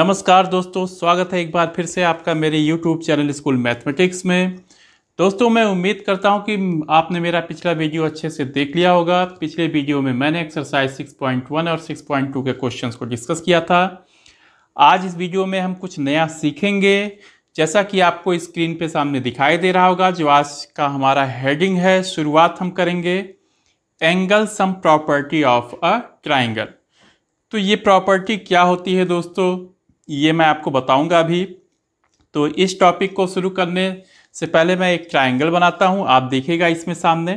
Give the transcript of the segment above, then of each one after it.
नमस्कार दोस्तों, स्वागत है एक बार फिर से आपका मेरे YouTube चैनल स्कूल मैथमेटिक्स में। दोस्तों, मैं उम्मीद करता हूँ कि आपने मेरा पिछला वीडियो अच्छे से देख लिया होगा। पिछले वीडियो में मैंने एक्सरसाइज 6.1 और 6.2 के क्वेश्चंस को डिस्कस किया था। आज इस वीडियो में हम कुछ नया सीखेंगे। जैसा कि आपको स्क्रीन पे सामने दिखाई दे रहा होगा, जो आज का हमारा हेडिंग है, शुरुआत हम करेंगे। Angle sum property of a triangle तो ये प्रॉपर्टी क्या होती है दोस्तों? ये मैं आपको बताऊँगा अभी। तो इस टॉपिक को शुरू करने से पहले मैं एक ट्राइंगल बनाता हूँ। आप देखिएगा इसमें सामने।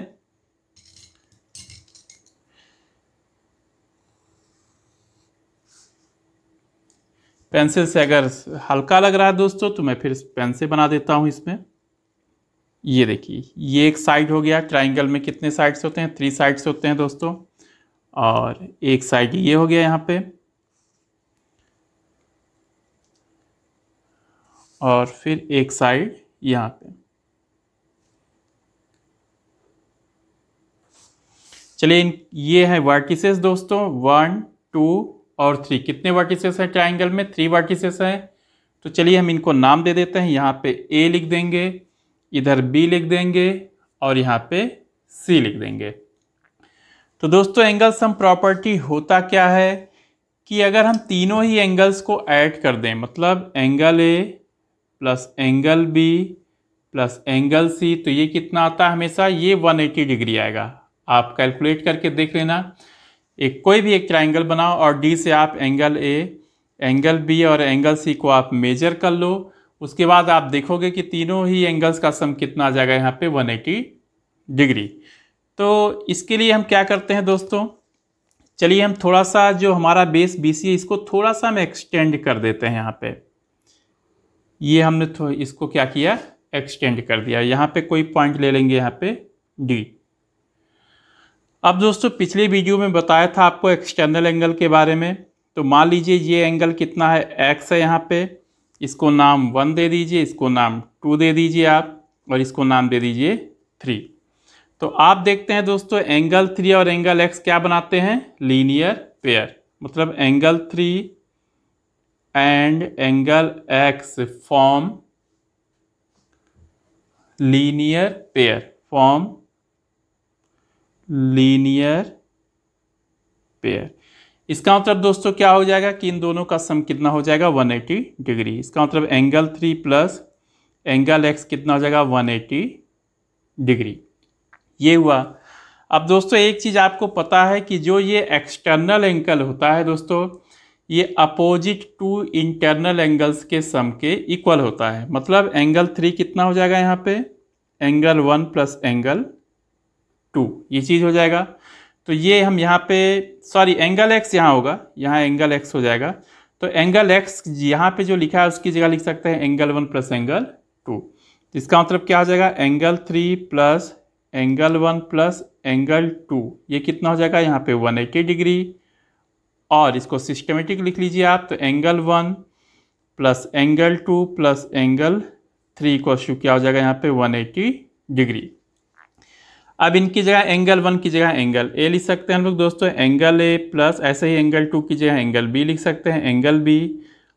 पेंसिल से अगर हल्का लग रहा है दोस्तों तो मैं फिर पेन से बना देता हूँ इसमें। ये देखिए, ये एक साइड हो गया। ट्राइंगल में कितने साइड्स होते हैं? थ्री साइड्स होते हैं दोस्तों। और एक साइड ये हो गया यहाँ पे। और फिर एक साइड यहाँ पे। चलिए ये है वर्टिसेस दोस्तों। वन टू और थ्री कितने वर्टिसेस हैं ट्राइंगल में? थ्री वर्टिसेस हैं। तो चलिए हम इनको नाम दे देते हैं। यहाँ पे ए लिख देंगे, इधर बी लिख देंगे और यहाँ पे सी लिख देंगे। तो दोस्तों एंगल सम प्रॉपर्टी होता क्या है? कि अगर हम तीनों ही एंगल्स को ऐड कर दें मतलब angle A plus angle B plus angle C तो ये कितना आता है हमेशा? ये 180 डिग्री आएगा। आप कैलकुलेट करके देख लेना। एक कोई भी एक ट्राइंगल बनाओ और डी से आप एंगल ए, एंगल बी और एंगल सी को आप मेजर कर लो। उसके बाद आप देखोगे कि तीनों ही एंगल्स का सम कितना आ जाएगा यहाँ पे 180 डिग्री। तो इसके लिए हम क्या करते हैं दोस्तों? चलिए हम थोड़ा सा जो हमारा बेस बी सी है, इसको थोड़ा सा हम एक्सटेंड कर देते हैं यहाँ पे। ये हमने तो इसको क्या किया? एक्सटेंड कर दिया। यहाँ पे कोई पॉइंट ले लेंगे यहाँ पे डी अब दोस्तों, पिछले वीडियो में बताया था आपको एक्सटर्नल एंगल के बारे में। तो मान लीजिए ये एंगल कितना है? एक्स है यहाँ पे। इसको नाम वन दे दीजिए, इसको नाम टू दे दीजिए आप, और इसको नाम दे दीजिए थ्री तो आप देखते हैं दोस्तों एंगल थ्री और एंगल एक्स क्या बनाते हैं? लीनियर पेयर मतलब angle three and angle X form linear pair form linear pair इसका मतलब दोस्तों क्या हो जाएगा कि इन दोनों का सम कितना हो जाएगा? 180 डिग्री इसका मतलब angle three plus angle X कितना हो जाएगा? 180 डिग्री ये हुआ। अब दोस्तों एक चीज़ आपको पता है कि जो ये एक्सटर्नल एंगल होता है दोस्तों ये अपोजिट टू इंटरनल एंगल्स के सम के इक्वल होता है। मतलब एंगल थ्री कितना हो जाएगा यहाँ पे? Angle one plus angle two ये चीज़ हो जाएगा। तो ये हम यहाँ पे सॉरी एंगल एक्स यहाँ होगा। यहाँ एंगल एक्स हो जाएगा। तो एंगल एक्स यहाँ पे जो लिखा है उसकी जगह लिख सकते हैं angle one plus angle two इसका मतलब क्या हो जाएगा? Angle three plus angle one plus angle two ये कितना हो जाएगा? यहाँ पे वन एट्टी डिग्री और इसको सिस्टमेटिक लिख लीजिए आप तो angle one plus angle two plus angle three को शू क्या हो जाएगा यहाँ पे 180 डिग्री अब इनकी जगह एंगल वन की जगह एंगल ए लिख सकते हैं हम लोग दोस्तों एंगल ए प्लस ऐसे ही एंगल टू की जगह एंगल बी लिख सकते हैं एंगल बी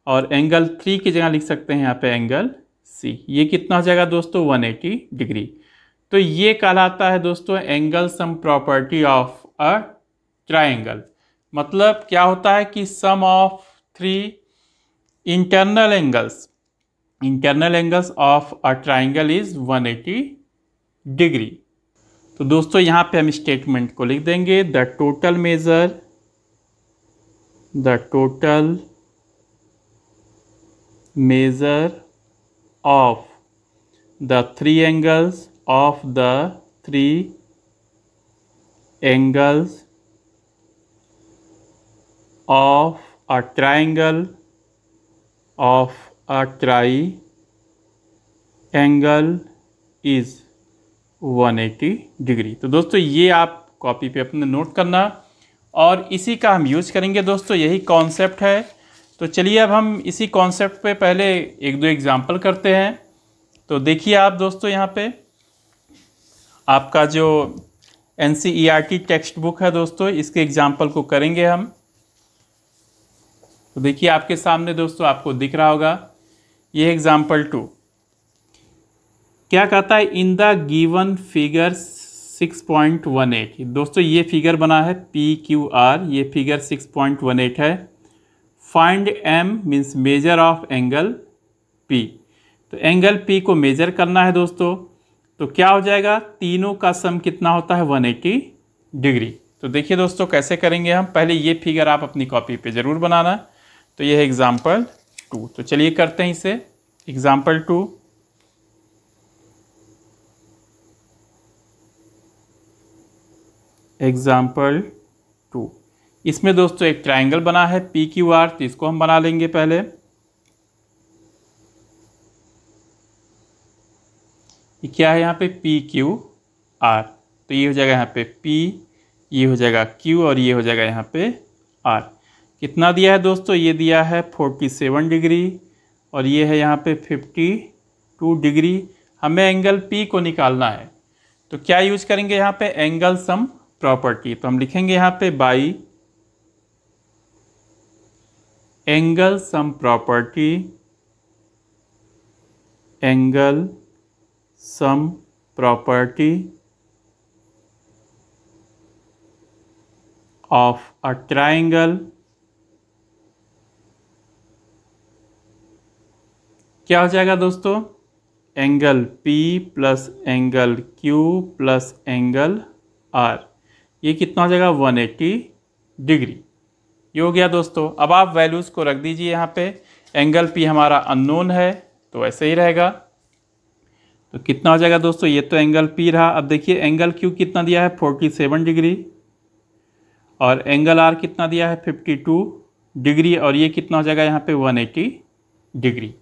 और एंगल थ्री की जगह लिख सकते हैं यहाँ पे एंगल सी ये कितना हो जाएगा दोस्तों 180 डिग्री तो ये कहलाता है दोस्तों angle sum property of a triangle मतलब क्या होता है कि sum of three internal angles internal angles of a triangle is 180 degree तो दोस्तों, यहाँ पे हम स्टेटमेंट को लिख देंगे. The total measure the total measure of the three angles of the three angles of a triangle of a triangle is 180 degree तो दोस्तों, ये आप कॉपी पे अपने नोट करना और इसी का हम यूज़ करेंगे। दोस्तों, यही कॉन्सेप्ट है। तो चलिए अब हम इसी कॉन्सेप्ट पे पहले एक दो एग्जांपल करते हैं। तो देखिए आप दोस्तों यहाँ पे, आपका जो एन टेक्स्ट बुक है दोस्तों, इसके एग्ज़ाम्पल को करेंगे हम। तो देखिए आपके सामने दोस्तों आपको दिख रहा होगा, ये एग्ज़ाम्पल टू क्या कहता है इन द गिवन फिगर 6.18 दोस्तों ये फिगर बना है पी क्यू आर ये फिगर 6.18 है। Find M means measure of angle P तो एंगल पी को मेजर करना है दोस्तों तो क्या हो जाएगा, तीनों का सम कितना होता है 180 डिग्री। तो देखिए दोस्तों कैसे करेंगे हम, पहले ये फिगर आप अपनी कॉपी पे ज़रूर बनाना। तो ये है एग्ज़ाम्पल टू तो चलिए करते हैं इसे. एग्ज़ाम्पल टू एग्ज़ाम्पल टू इसमें दोस्तों एक ट्राइंगल बना है पी क्यू आर तो इसको हम बना लेंगे पहले. ये क्या है यहाँ पे? पी क्यू आर तो ये हो जाएगा यहाँ पे पी ये हो जाएगा क्यू और ये हो जाएगा यहाँ पे आर कितना दिया है दोस्तों? ये दिया है फोर्टी सेवन डिग्री और ये है यहाँ पे फिफ्टी टू डिग्री। हमें एंगल पी को निकालना है। तो क्या यूज़ करेंगे यहाँ पे? एंगल सम प्रॉपर्टी तो हम लिखेंगे यहाँ पे by angle sum property angle sum property of a triangle क्या हो जाएगा दोस्तों? Angle P plus angle Q plus angle R. ये कितना हो जाएगा? 180 डिग्री। ये हो गया दोस्तों। अब आप वैल्यूज़ को रख दीजिए यहाँ पे। एंगल P हमारा अननोन है तो ऐसे ही रहेगा। तो कितना हो जाएगा दोस्तों? ये तो एंगल P रहा। अब देखिए एंगल Q कितना दिया है? 47 डिग्री। और एंगल आर कितना दिया है? 52 डिग्री। और ये कितना हो जाएगा यहाँ पे? 180 डिग्री।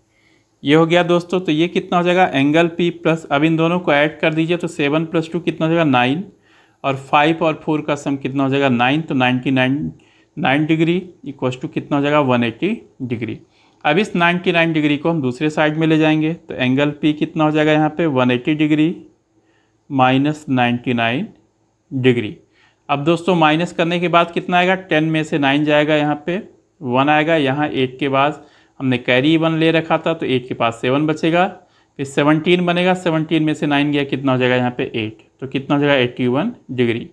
ये हो गया दोस्तों तो ये कितना हो जाएगा? एंगल पी प्लस अब इन दोनों को ऐड कर दीजिए तो सेवन प्लस टू कितना हो जाएगा? नाइन। और फाइव और फोर का सम कितना हो जाएगा? नाइन तो ninety nine nine degree equal to कितना हो जाएगा? One eighty degree. अब इस नाइन्टी नाइन डिग्री को हम दूसरे साइड में ले जाएँगे तो एंगल पी कितना हो जाएगा यहाँ पे? One eighty degree minus ninety nine degree. अब दोस्तों माइनस करने के बाद कितना आएगा? टेन में से नाइन जाएगा यहाँ पे, वन आएगा यहाँ एट के बाद। हमने कैरी वन ले रखा था तो एट के पास सेवन बचेगा। फिर सेवनटीन बनेगा सेवनटीन में से नाइन गया, कितना हो जाएगा यहाँ पे एट तो कितना हो जाएगा एट्टी वन डिग्री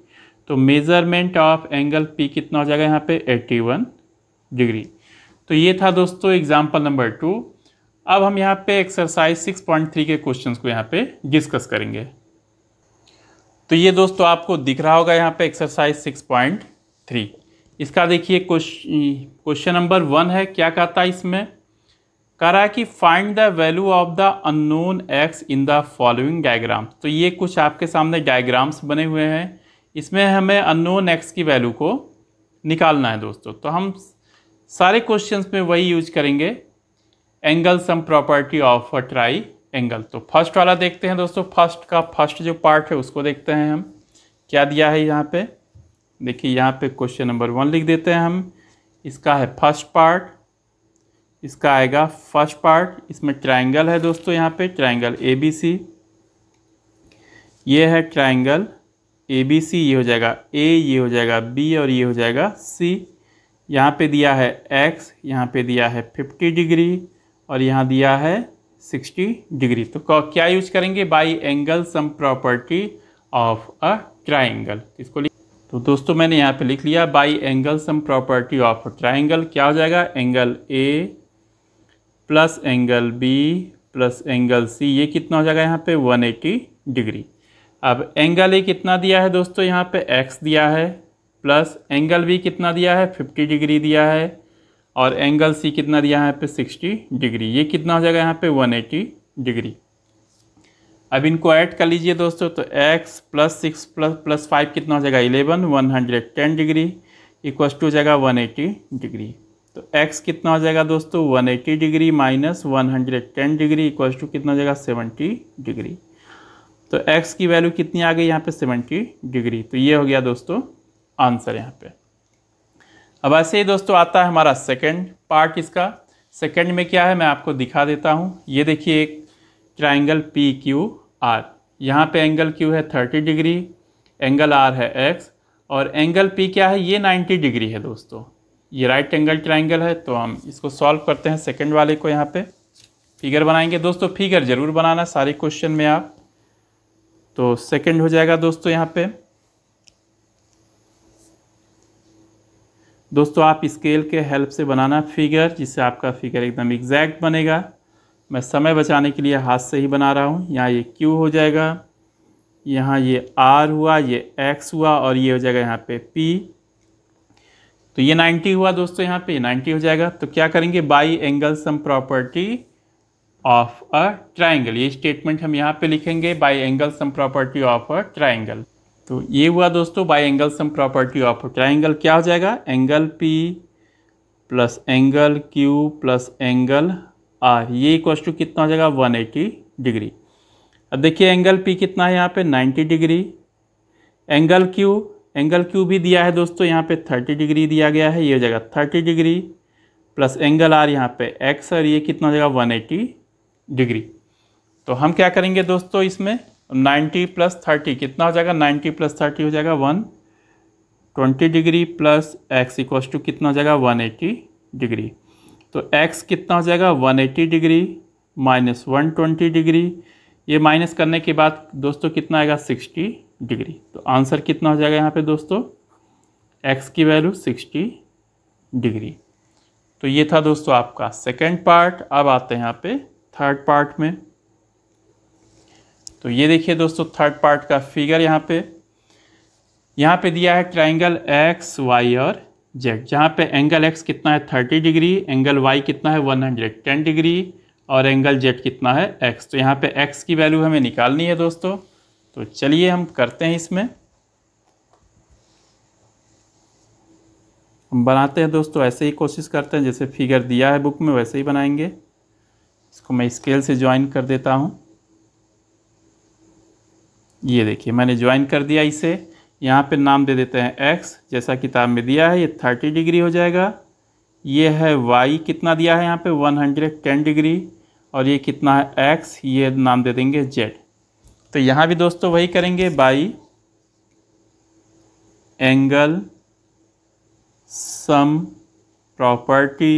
तो मेज़रमेंट ऑफ़ एंगल पी कितना हो जाएगा यहाँ पे एट्टी वन डिग्री तो ये था दोस्तों एग्ज़ाम्पल नंबर टू अब हम यहाँ पे एक्सरसाइज सिक्स पॉइंट थ्री के क्वेश्चन को यहाँ पे डिस्कस करेंगे। तो ये दोस्तों आपको दिख रहा होगा यहाँ पे एक्सरसाइज सिक्स पॉइंट थ्री इसका देखिए क्वेश्चन नंबर वन है, क्या कहता है इसमें? कह रहा है कि find the value of the unknown X in the following diagram तो ये कुछ आपके सामने डायग्राम्स बने हुए हैं। इसमें हमें अननोन एक्स की वैल्यू को निकालना है दोस्तों। तो हम सारे क्वेश्चंस में वही यूज़ करेंगे। Angle sum property of a triangle तो फ़र्स्ट वाला देखते हैं दोस्तों। फ़र्स्ट का फ़र्स्ट जो पार्ट है, उसको देखते हैं हम। क्या दिया है यहाँ पे? देखिए, यहाँ पे क्वेश्चन नंबर वन लिख देते हैं हम। इसका है फ़र्स्ट पार्ट इसका आएगा फ़र्स्ट पार्ट, इसमें ट्राइंगल है दोस्तों यहाँ पे ट्राइंगल ए बी सी ये है ट्राइंगल ए बी सी ये हो जाएगा ए ये हो जाएगा बी और ये हो जाएगा सी यहाँ पे दिया है एक्स यहाँ पे दिया है फिफ्टी डिग्री और यहाँ दिया है सिक्सटी डिग्री। तो क्या यूज़ करेंगे? By angle sum property of a triangle इसको तो दोस्तों मैंने यहाँ पे लिख लिया by angle sum property of triangle क्या हो जाएगा? Angle A plus angle B plus angle C, ये कितना हो जाएगा यहाँ पे 180 डिग्री। अब एंगल ए कितना दिया है दोस्तों? यहाँ पे एक्स दिया है, प्लस एंगल बी कितना दिया है? 50 डिग्री दिया है, और एंगल सी कितना दिया है यहाँ पे 60 डिग्री। ये कितना हो जाएगा यहाँ पे 180 डिग्री। अब इनको ऐड कर लीजिए दोस्तों तो x plus six plus plus five कितना हो जाएगा? Eleven, one hundred ten degree equals to हो जाएगा वन एटी डिग्री। तो x कितना हो जाएगा दोस्तों? One eighty degree minus one hundred ten degree equals to कितना हो जाएगा? Seventy degree. तो x की वैल्यू कितनी आ गई? यहाँ पे सेवेंटी डिग्री। तो ये हो गया दोस्तों आंसर यहाँ पे। अब ऐसे ही दोस्तों आता है हमारा सेकेंड पार्ट इसका। सेकेंड में क्या है? मैं आपको दिखा देता हूँ। ये देखिए एक ट्राइंगल पी क्यू आर यहाँ पे एंगल क्यू है थर्टी डिग्री एंगल आर है एक्स और एंगल पी क्या है? ये नाइन्टी डिग्री है दोस्तों। ये राइट एंगल ट्राइंगल है तो हम इसको सॉल्व करते हैं सेकेंड वाले को यहाँ पे। फिगर बनाएँगे। दोस्तों फिगर ज़रूर बनाना, सारे क्वेश्चन में आप। तो सेकेंड हो जाएगा दोस्तों यहाँ पे। दोस्तों, आप स्केल के हेल्प से बनाना फिगर जिससे आपका फिगर एकदम एग्जैक्ट बनेगा। मैं समय बचाने के लिए हाथ से ही बना रहा हूँ। यहाँ ये क्यू हो जाएगा। यहाँ ये आर हुआ, ये एक्स हुआ, और ये हो जाएगा यहाँ पे पी तो ये 90 हुआ दोस्तों यहाँ पे 90 हो जाएगा। तो क्या करेंगे? By angle sum property of a triangle ये स्टेटमेंट हम यहाँ पे लिखेंगे by angle sum property of a triangle तो ये हुआ दोस्तों by angle sum property of triangle क्या हो जाएगा? Angle P plus angle Q plus angle R ये इक्व टू कितना हो जाएगा? 180 डिग्री अब देखिए एंगल पी कितना है यहाँ पे? 90 degree angle Q angle Q भी दिया है दोस्तों, यहाँ पे 30 डिग्री दिया गया है, ये हो जाएगा 30 डिग्री, प्लस एंगल आर यहाँ पे एक्स और ये कितना हो जाएगा 180 डिग्री। तो हम क्या करेंगे दोस्तों इसमें? नाइन्टी प्लस थर्टी, कितना हो जाएगा, नाइन्टी प्लस थर्टी हो जाएगा, one twenty degree plus X equals to कितना हो जाएगा, वन एट्टी डिग्री। तो एक्स कितना हो जाएगा, one eighty degree, minus one twenty degree ये माइनस करने के बाद दोस्तों कितना आएगा? Sixty degree. तो आंसर कितना हो जाएगा यहाँ पे दोस्तों? एक्स की वैल्यू सिक्सटी डिग्री। तो ये था दोस्तों आपका सेकेंड पार्ट। अब आते हैं यहाँ पे थर्ड पार्ट में। तो ये देखिए दोस्तों, थर्ड पार्ट का फिगर यहाँ पे। यहाँ पे दिया है ट्राइंगल एक्स वाई और जेड जहाँ पे एंगल एक्स कितना है? Thirty degree. एंगल वाई कितना है? One hundred ten degree. और एंगल जेड कितना है? एक्स तो यहाँ पे एक्स की वैल्यू हमें निकालनी है दोस्तों। तो चलिए हम करते हैं इसमें। हम बनाते हैं दोस्तों, ऐसे ही कोशिश करते हैं। जैसे फिगर दिया है बुक में, वैसे ही बनाएँगे। इसको मैं स्केल से ज्वाइन कर देता हूँ। ये देखिए, मैंने ज्वाइन कर दिया इसे। यहाँ पे नाम दे देते हैं एक्स जैसा किताब में दिया है, ये थर्टी डिग्री हो जाएगा। ये है वाई कितना दिया है यहाँ पे? वन हंड्रेड टेन डिग्री और ये कितना है? एक्स ये नाम दे देंगे जेड तो यहाँ भी दोस्तों वही करेंगे by angle sum property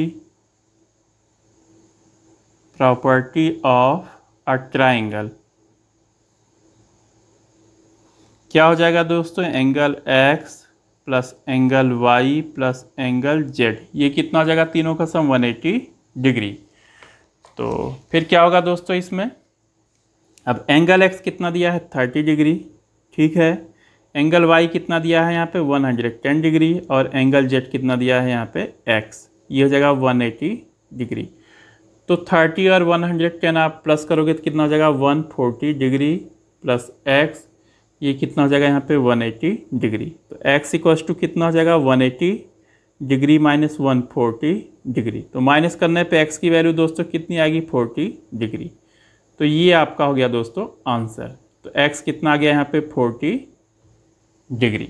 property of a triangle क्या हो जाएगा दोस्तों? Angle X plus angle Y plus angle Z ये कितना हो जाएगा? तीनों का सम 180 डिग्री तो फिर क्या होगा दोस्तों इसमें? अब एंगल एक्स कितना दिया है? 30 डिग्री ठीक है? एंगल वाई कितना दिया है यहाँ पे? 110 डिग्री और एंगल जेड कितना दिया है यहाँ पे? एक्स ये हो जाएगा 180 डिग्री तो 30 और 110 आप प्लस करोगे तो कितना हो जाएगा? 140 डिग्री प्लस एक्स ये कितना हो जाएगा यहाँ पे? 180 डिग्री तो एक्स इक्वस टू कितना हो जाएगा? 180 degree minus one forty degree. तो माइनस करने पे एक्स की वैल्यू दोस्तों कितनी आएगी 40 डिग्री। तो ये आपका हो गया दोस्तों आंसर। तो एक्स कितना आ गया यहाँ पे? 40 डिग्री।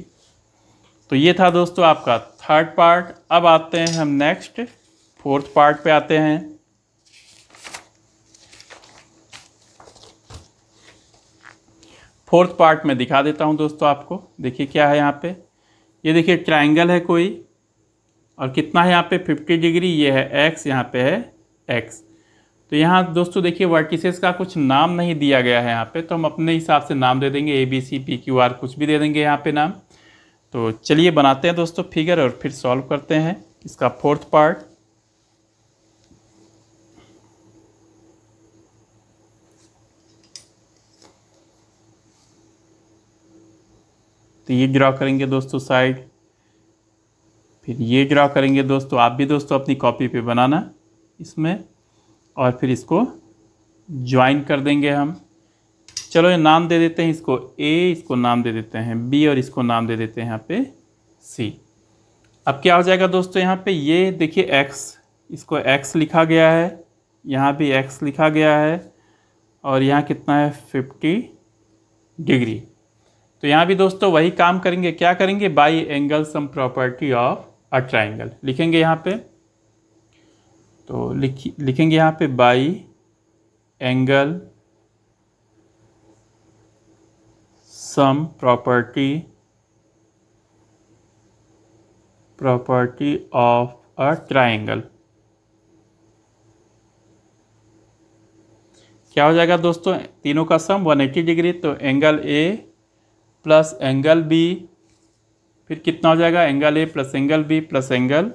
तो ये था दोस्तों आपका थर्ड पार्ट। अब आते हैं हम नेक्स्ट। फोर्थ पार्ट पे आते हैं। फोर्थ पार्ट में दिखा देता हूँ दोस्तों आपको। देखिए क्या है यहाँ पे। ये देखिए ट्राइंगल है कोई। और कितना है यहाँ पे? 50 डिग्री ये है एक्स यहाँ पे है एक्स तो यहाँ दोस्तों देखिए वर्टिसेस का कुछ नाम नहीं दिया गया है यहाँ पे तो हम अपने हिसाब से नाम दे देंगे A B C P Q R कुछ भी दे देंगे यहाँ पे नाम. तो चलिए बनाते हैं दोस्तों फिगर और फिर सॉल्व करते हैं इसका फोर्थ पार्ट तो ये ड्रा करेंगे दोस्तों साइड फिर ये ड्रा करेंगे दोस्तों, आप भी दोस्तों अपनी कॉपी पे बनाना इसमें और फिर इसको ज्वाइन कर देंगे हम। चलो ये नाम दे देते हैं इसको ए इसको नाम दे देते हैं बी और इसको नाम दे देते हैं यहाँ पे सी अब क्या हो जाएगा दोस्तों यहाँ पे? ये देखिए एक्स इसको एक्स लिखा गया है, यहाँ भी एक्स लिखा गया है और यहाँ कितना है? फिफ्टी डिग्री तो यहाँ भी दोस्तों वही काम करेंगे, क्या करेंगे? By angle sum property of a triangle लिखेंगे यहाँ पे तो लिखी, लिखेंगे यहाँ पे by angle sum property property of a triangle क्या हो जाएगा दोस्तों? तीनों का सम 180 डिग्री तो angle A plus angle B फिर कितना हो जाएगा? Angle A plus angle B plus angle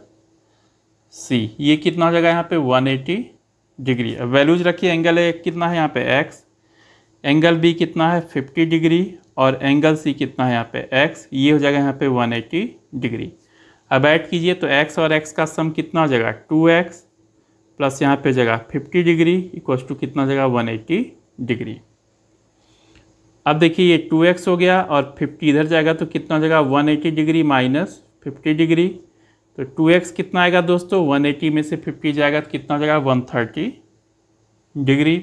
C. ये कितना हो जाएगा यहाँ पे? 180 डिग्री। अब वैल्यूज़ रखिए। एंगल ए कितना है यहाँ पे? एक्स। एंगल बी कितना है? 50 डिग्री। और एंगल सी कितना है यहाँ पे? एक्स। ये हो जाएगा यहाँ पे 180 डिग्री। अब ऐड कीजिए तो एक्स और एक्स का सम कितना हो जाएगा? To x. प्लस यहाँ पे जगह 50 डिग्री। इक्वस टू कितना जगह जाएगा? 180 डिग्री। अब देखिए ये 2x हो गया और 50 इधर जाएगा तो कितना हो जाएगा? 180 डिग्री माइनस फिफ्टी डिग्री तो 2x कितना आएगा दोस्तों? 180 में से 50 जाएगा तो कितना हो जाएगा? 130 डिग्री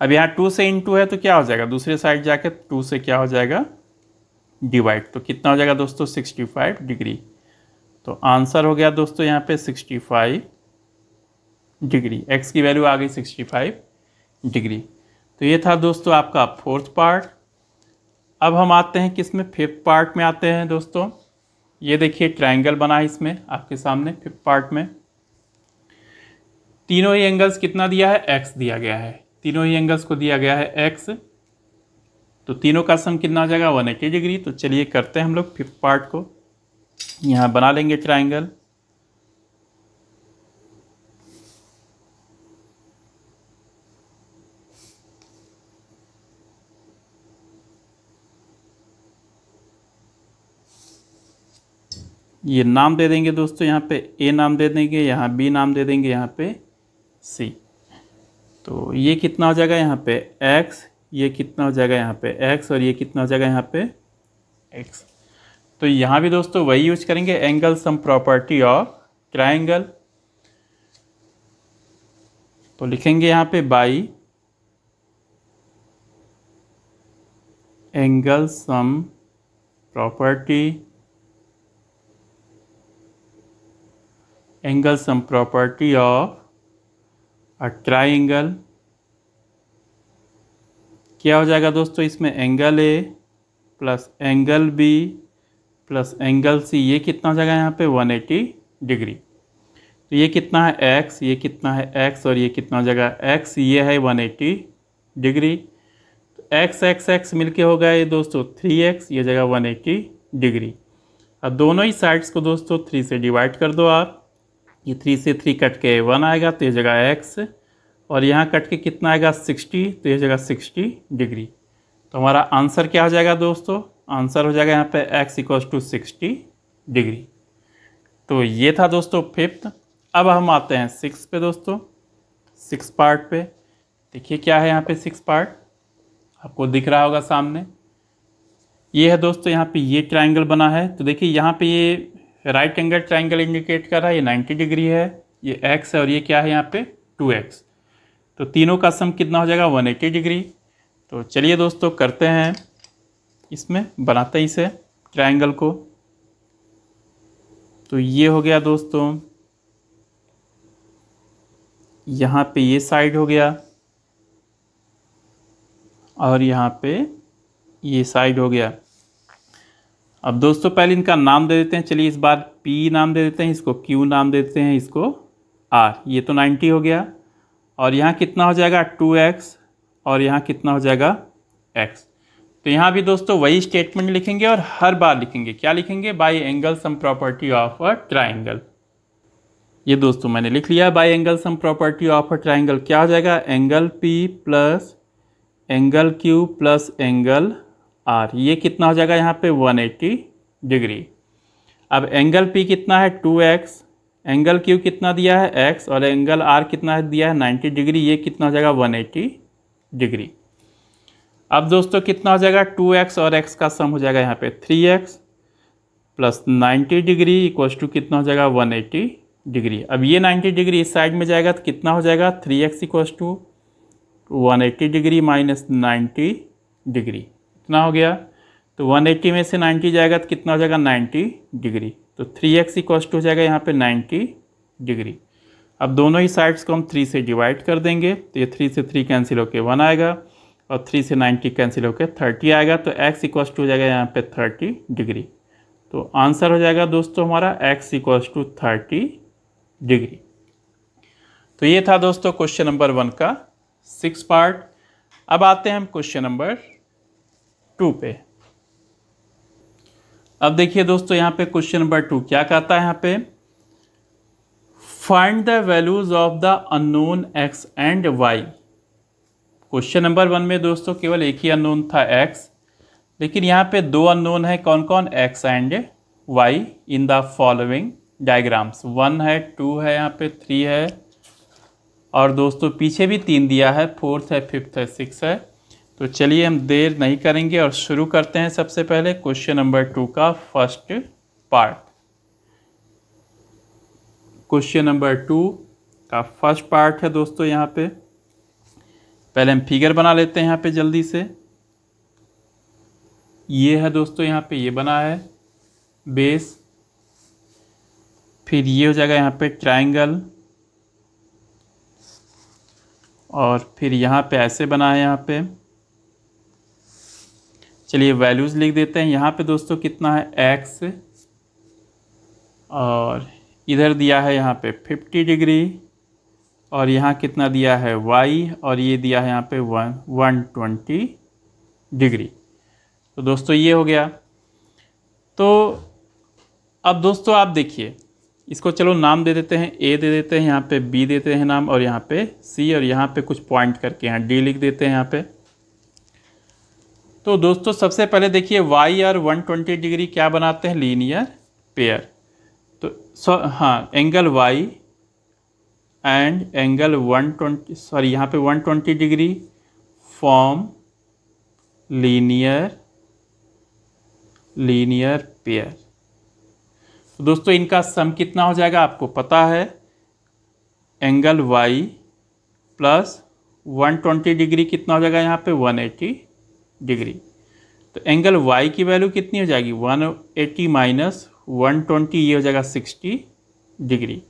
अब यहाँ टू से इंटू है तो क्या हो जाएगा? दूसरे साइड जाकर टू से क्या हो जाएगा? डिवाइड तो कितना हो जाएगा दोस्तों? 65 डिग्री तो आंसर हो गया दोस्तों यहाँ पे 65 डिग्री x की वैल्यू आ गई 65 डिग्री तो ये था दोस्तों आपका फोर्थ पार्ट। अब हम आते हैं किसमें फिफ्थ पार्ट में आते हैं दोस्तों। ये देखिए ट्रायंगल बना है इसमें, आपके सामने फिफ्थ पार्ट में। तीनों ही एंगल्स कितना दिया है? एक्स दिया गया है। तीनों ही एंगल्स को दिया गया है एक्स तो तीनों का सम कितना आ जाएगा? वन एटी डिग्री तो चलिए करते हैं हम लोग फिफ्थ पार्ट को। यहाँ बना लेंगे ट्राइंगल ये नाम दे देंगे दोस्तों, यहाँ पे ए नाम दे देंगे, यहाँ बी नाम दे देंगे, यहाँ पे सी तो ये कितना हो जाएगा यहाँ पे एक्स ये कितना हो जाएगा यहाँ पे एक्स और ये कितना हो जाएगा यहाँ पे एक्स तो यहाँ भी दोस्तों वही यूज़ करेंगे angle sum property of triangle तो लिखेंगे यहाँ पे by angle sum property angle sum property of a triangle क्या हो जाएगा दोस्तों? इसमें angle A plus angle B plus angle C ये कितना हो जाएगा यहाँ पे? 180 डिग्री तो ये कितना है? एक्स ये कितना है? एक्स और ये कितना हो जाएगा? एक्स ये है 180 डिग्री तो एक्स एक्स एक्स मिलके हो गया ये दोस्तों थ्री एक्स ये जगह 180 डिग्री अब दोनों ही साइड्स को दोस्तों थ्री से डिवाइड कर दो आप. ये थ्री से थ्री कट के वन आएगा तो ये जगह एक्स और यहाँ कट के कितना आएगा? सिक्सटी तो ये जगह सिक्सटी डिग्री तो हमारा आंसर क्या हो जाएगा दोस्तों? आंसर हो जाएगा यहाँ पे X equals to sixty degree तो ये था दोस्तों फिफ्थ अब हम आते हैं सिक्स पे दोस्तों सिक्स पार्ट पे. देखिए क्या है यहाँ पे सिक्स पार्ट आपको दिख रहा होगा सामने. ये है दोस्तों यहाँ पे ये ट्रायंगल बना है. तो देखिए यहाँ पे ये राइट एंगल ट्राइंगल इंडिकेट कर रहा है, ये 90 डिग्री है, ये एक्स है और ये क्या है यहाँ पे? 2x तो तीनों का सम कितना हो जाएगा? 180 डिग्री तो चलिए दोस्तों, करते हैं इसमें, बनाते हैं इसे ट्राइंगल को। तो ये हो गया दोस्तों, यहाँ पे ये साइड हो गया, और यहाँ पे ये साइड हो गया। अब दोस्तों, पहले इनका नाम दे देते हैं। चलिए इस बार P नाम दे देते हैं, इसको Q नाम दे देते हैं, इसको R ये तो 90 हो गया। और यहाँ कितना हो जाएगा? 2x और यहाँ कितना हो जाएगा? X तो यहाँ भी दोस्तों वही स्टेटमेंट लिखेंगे और हर बार लिखेंगे। क्या लिखेंगे? By angle sum property of a triangle ये दोस्तों मैंने लिख लिया by angle sum property of a triangle क्या हो जाएगा? Angle P plus angle Q plus angle R ये कितना हो जाएगा यहाँ पे 180 डिग्री अब एंगल पी कितना है? 2x एंगल क्यू कितना दिया है? X. और एंगल आर कितना है? दिया है 90 डिग्री ये कितना हो जाएगा? 180 डिग्री अब दोस्तों, कितना हो जाएगा? 2x और x का सम हो जाएगा यहाँ पे 3x plus 90 degree equals to कितना हो जाएगा? 180 डिग्री अब ये 90 डिग्री इस साइड में जाएगा तो कितना हो जाएगा? 3x X equals to one degree minus ninety degree कितना हो गया? तो 180 में से 90 जाएगा तो कितना हो जाएगा? 90 डिग्री। तो 3x एक्स इक्वस्ट हो जाएगा यहाँ पे 90 डिग्री। अब दोनों ही साइड्स को हम 3 से डिवाइड कर देंगे। तो ये 3 से 3 कैंसिल होकर 1 आएगा और 3 से 90 कैंसिल होकर 30 आएगा। तो x इक्वस्ट हो जाएगा यहाँ पे 30 डिग्री। तो आंसर हो जाएगा दोस्तों हमारा X equals to thirty degree. तो ये था दोस्तों क्वेश्चन नंबर वन का सिक्स पार्ट। अब आते हैं हम क्वेश्चन नंबर टू पे। अब देखिए दोस्तों, यहाँ पे क्वेश्चन नंबर टू क्या कहता है यहाँ पे? Find the values of the unknown X and Y question number one में दोस्तों, केवल एक ही अननोन था एक्स लेकिन यहाँ पे दो अननोन है कौन कौन X and Y in the following diagrams one है टू है, यहाँ पे थ्री है। और दोस्तों, पीछे भी तीन दिया है फोर्थ है फिफ्थ है सिक्स है। तो चलिए हम देर नहीं करेंगे और शुरू करते हैं सबसे पहले क्वेश्चन नंबर टू का first part. Question number two का फ़र्स्ट पार्ट है दोस्तों यहाँ पे। पहले हम फिगर बना लेते हैं यहाँ पे जल्दी से। ये है दोस्तों यहाँ पे ये बना है। बेस। फिर ये हो जाएगा यहाँ पे ट्रायंगल। और फिर यहाँ पे ऐसे बना है यहाँ पे। चलिए वैल्यूज़ लिख देते हैं। यहाँ पे दोस्तों कितना है? एक्स और इधर दिया है यहाँ पे फिफ्टी डिग्री और यहाँ कितना दिया है? वाई और ये दिया है यहाँ पे वन वन ट्वेंटी डिग्री तो दोस्तों ये हो गया। तो अब दोस्तों आप देखिए, इसको चलो नाम दे देते हैं ए दे देते हैं, यहाँ पे बी देते हैं नाम और यहाँ पे सी और यहाँ पे कुछ पॉइंट करके यहाँ डी लिख देते हैं यहाँ पे। तो दोस्तों, सबसे पहले देखिए वाई और 120 डिग्री क्या बनाते हैं? लीनियर पेयर तो सो हाँ angle Y and angle 120 sorry यहाँ पे 120 degree form linear linear pair तो दोस्तों, इनका सम कितना हो जाएगा आपको पता है? एंगल वाई प्लस 120 डिग्री कितना हो जाएगा यहाँ पे? 180 डिग्री। तो एंगल वाई की वैल्यू कितनी हो जाएगी? 180 एटी माइनस वन ये हो जाएगा 60 डिग्री।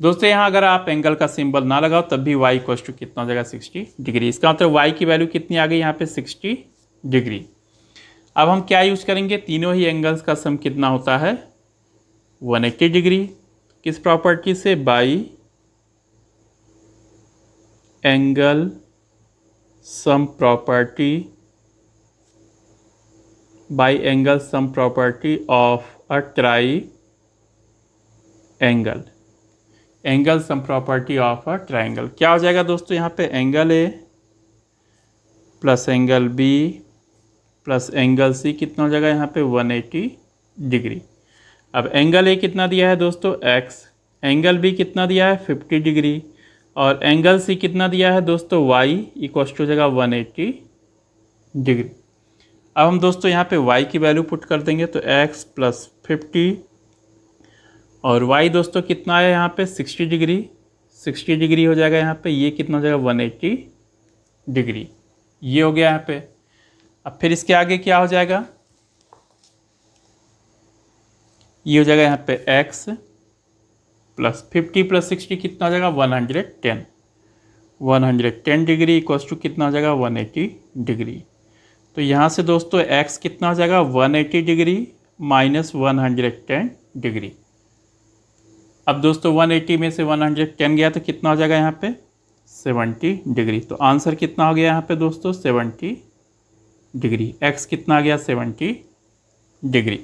दोस्तों, यहाँ अगर आप एंगल का सिंबल ना लगाओ, तब भी वाई कोस्ट कितना हो जाएगा? 60 डिग्री। इसका मतलब वाई की वैल्यू कितनी आ गई? यहाँ पे 60 डिग्री। अब हम क्या यूज़ करेंगे? तीनों ही एंगल्स का सम कितना होता है? 180 डिग्री। किस प्रॉपर्टी से? By angle sum property by angle sum property of a triangle angle sum property of a triangle क्या हो जाएगा दोस्तों यहाँ पे angle A plus angle B plus angle C कितना हो जाएगा यहाँ पे 180 डिग्री अब एंगल ए कितना दिया है दोस्तों? एक्स एंगल बी कितना दिया है? फिफ्टी डिग्री और एंगल सी कितना दिया है दोस्तों? वाई इक्वस टू जगह वन एट्टी डिग्री अब हम दोस्तों यहाँ पे y की वैल्यू पुट कर देंगे तो x प्लस फिफ्टी और y दोस्तों कितना है यहाँ पे? 60 डिग्री 60 डिग्री हो जाएगा यहाँ पे, ये कितना हो जाएगा? 180 डिग्री ये हो गया यहाँ पे। अब फिर इसके आगे क्या हो जाएगा? ये हो जाएगा यहाँ पे x plus fifty plus sixty कितना हो जाएगा? One hundred ten one hundred ten degree equals to कितना हो जाएगा? वन एटी डिग्री तो यहाँ से दोस्तों x कितना हो जाएगा? One eighty degree minus one degree. अब दोस्तों वन एटी में से वन हंड्रेड टेन गया तो कितना हो जाएगा यहाँ पे? Seventy degree. तो आंसर कितना हो गया यहाँ पे दोस्तों? Seventy degree. x कितना आ गया? Seventy degree.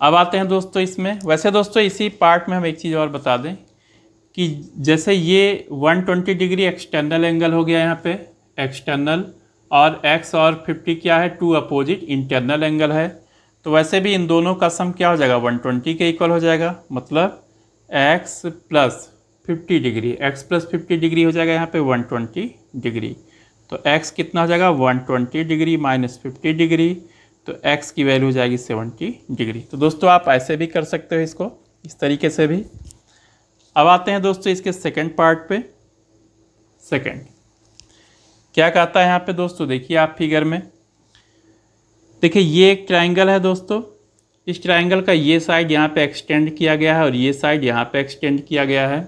अब आते हैं दोस्तों इसमें। वैसे दोस्तों इसी पार्ट में हम एक चीज़ और बता दें कि जैसे ये 120 डिग्री एक्सटर्नल एंगल हो गया यहाँ पे। एक्सटर्नल और x और 50 क्या है? टू अपोजिट इंटरनल एंगल है। तो वैसे भी इन दोनों का सम क्या हो जाएगा? 120 के इक्वल हो जाएगा। मतलब x plus fifty degree x plus fifty degree हो जाएगा यहाँ पे 120 डिग्री तो x कितना हो जाएगा? 120 डिग्री माइनस फिफ्टी डिग्री तो x की वैल्यू हो जाएगी सेवेंटी डिग्री तो दोस्तों, आप ऐसे भी कर सकते हो इसको, इस तरीके से भी। अब आते हैं दोस्तों इसके सेकेंड पार्ट पे। सेकंड क्या कहता है यहाँ पे दोस्तों? देखिए आप फिगर में। देखिए, ये एक ट्राइंगल है दोस्तों। इस ट्राइंगल का ये साइड यहाँ पे एक्सटेंड किया गया है और ये साइड यहाँ पे एक्सटेंड किया गया है।